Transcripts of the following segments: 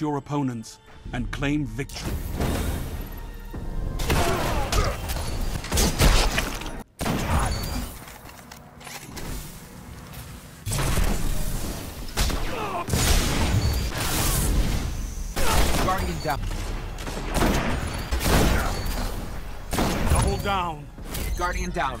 your opponents and claim victory. Guardian down. Double down. Guardian down.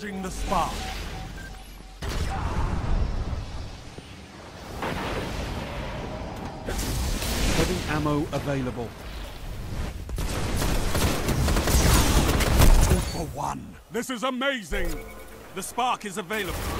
Charging the spark. Heavy ammo available. Two for one. This is amazing. The spark is available.